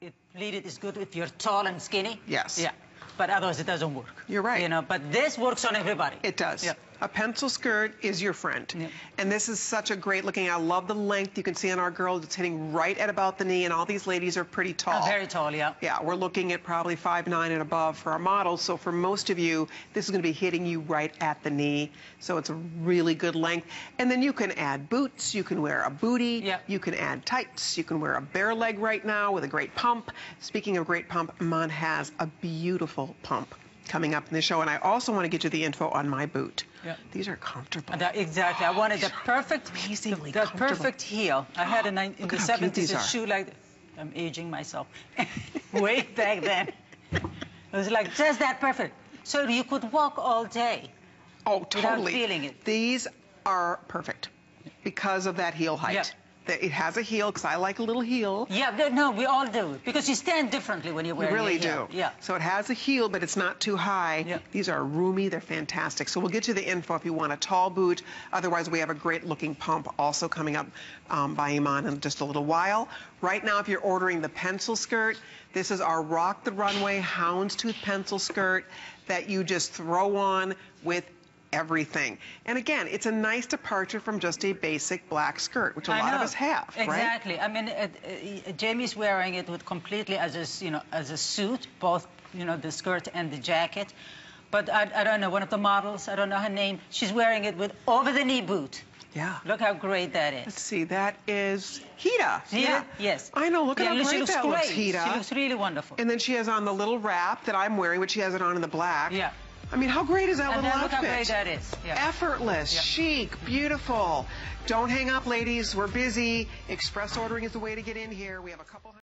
It pleated is good if you're tall and skinny. Yes. Yeah. But otherwise, it doesn't work. You're right. You know, but this works on everybody. It does. Yeah. A pencil skirt is your friend. Yeah. And this is such a great looking. I love the length. You can see on our girls, it's hitting right at about the knee, and all these ladies are pretty tall. Oh, very tall, yeah. Yeah, we're looking at probably five nine and above for our models. So for most of you, this is going to be hitting you right at the knee. So it's a really good length. And then you can add boots. You can wear a booty. Yeah. You can add tights. You can wear a bare leg right now with a great pump. Speaking of great pump, Iman has a beautiful pump coming up in the show. And I also want to get you the info on my boot. Yeah. These are comfortable. That- exactly. I oh, wanted the perfect, amazingly the, the perfect heel. I had a in Look the 70s a shoe like. I'm aging myself. Way back then, it was like just that perfect. So you could walk all day. Oh, totally. feeling it. These are perfect because of that heel height. Yeah. That It has a heel because I like a little heel. Yeah, no, we all do because you stand differently when you're You wearing really a heel. do. Yeah. So it has a heel, but it's not too high. Yeah. These are roomy. They're fantastic. So we'll get you the info if you want a tall boot. Otherwise, we have a great looking pump also coming up um, by Iman in just a little while. Right now, if you're ordering the pencil skirt, this is our Rock the Runway houndstooth pencil skirt that you just throw on with everything. And again, it's a nice departure from just a basic black skirt, which a I lot of know. us have, right? Exactly. I mean, Jamie's wearing it with completely as a, you know, as a suit, both, you know, the skirt and the jacket. But I, I don't know, one of the models, I don't know her name, she's wearing it with over-the-knee boot. Yeah. Look how great that is. Let's see, that is Hita. See yeah. Yes. I know, look at yeah, how great looks that great. looks, Hita. She looks really wonderful. And then she has on the little wrap that I'm wearing, which she has it on in the black. Yeah. I mean, how great is that And little look outfit? how great that is. Yeah. Effortless, Yeah. chic, beautiful. Don't hang up, ladies. We're busy. Express ordering is the way to get in here. We have a couple.